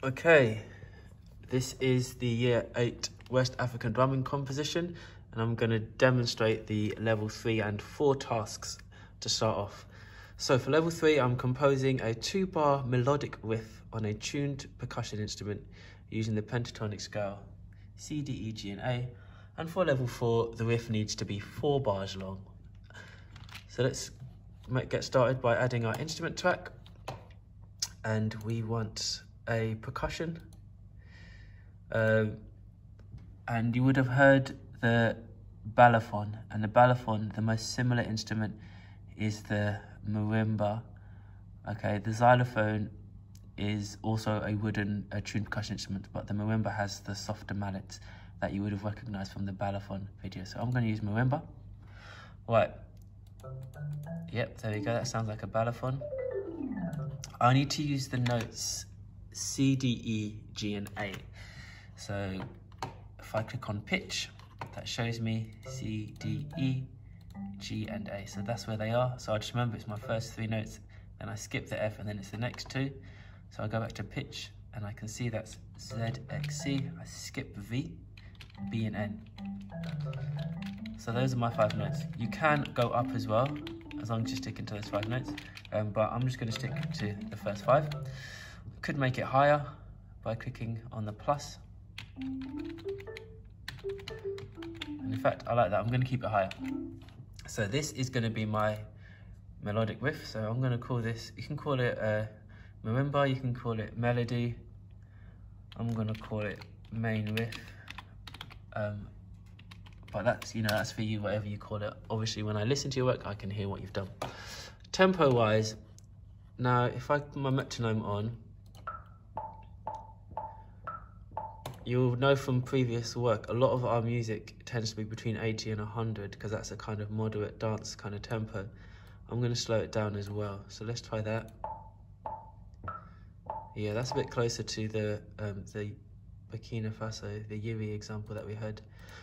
Okay, this is the Year 8 West African Drumming Composition and I'm going to demonstrate the level 3 and 4 tasks to start off. So for level 3 I'm composing a 2 bar melodic riff on a tuned percussion instrument using the pentatonic scale C, D, E, G and A and for level 4 the riff needs to be 4 bars long. So let's get started by adding our instrument track and we want a percussion. Um, and you would have heard the balafon and the balafon the most similar instrument is the marimba. Okay the xylophone is also a wooden a tuned percussion instrument but the marimba has the softer mallets that you would have recognized from the balafon video. So i'm going to use marimba. Right. Yep there we go. That sounds like a balafon. I need to use the notes c d e g and a so if I click on pitch, that shows me C, D, E, G, and A. So that's where they are. So I just remember it's my first three notes, then I skip the F and then it's the next two. So I go back to pitch and I can see that's Z, X, C. I skip V, B, and N. So those are my five notes. You can go up as well, as long as you stick into those five notes. Um, but I'm just gonna stick to the first five. Could make it higher by clicking on the plus. and in fact, I like that. I'm going to keep it higher. So this is going to be my melodic riff. So I'm going to call this, you can call it uh, marimba, you can call it melody. I'm going to call it main riff. Um, but that's, you know, that's for you, whatever you call it. Obviously, when I listen to your work, I can hear what you've done. Tempo-wise, now if I put my metronome on, you'll know from previous work, a lot of our music tends to be between 80 and 100 because that's a kind of moderate dance kind of tempo. I'm going to slow it down as well. So let's try that. Yeah, that's a bit closer to the um, the Burkina Faso, the Yiri example that we heard.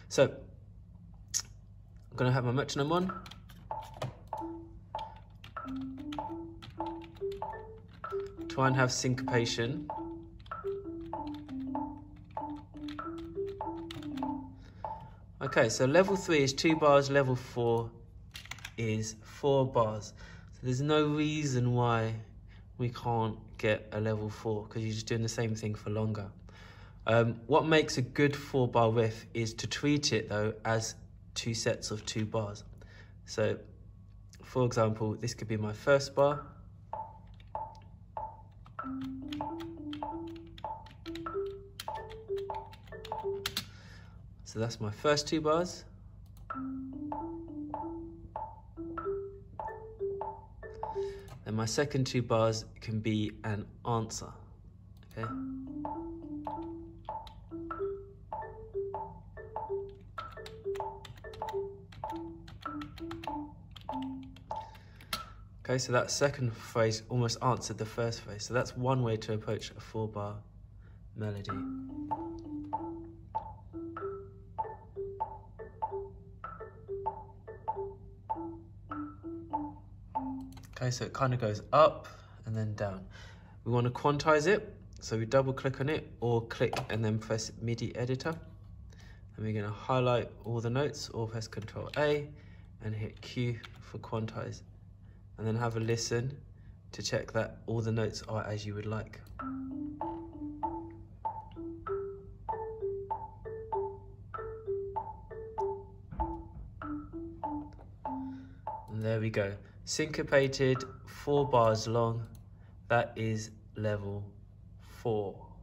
So I'm going to have my metronome on. Try and have syncopation. Okay, so level three is two bars, level four is four bars. So there's no reason why we can't get a level four because you're just doing the same thing for longer. Um, what makes a good four bar riff is to treat it though as two sets of two bars. So for example, this could be my first bar. So that's my first two bars. Then my second two bars can be an answer, okay? Okay, so that second phrase almost answered the first phrase. So that's one way to approach a four bar melody. Okay, so it kind of goes up and then down. We want to quantize it, so we double click on it or click and then press MIDI editor. And we're going to highlight all the notes or press Control A and hit Q for quantize. And then have a listen to check that all the notes are as you would like. And there we go syncopated, four bars long. That is level four.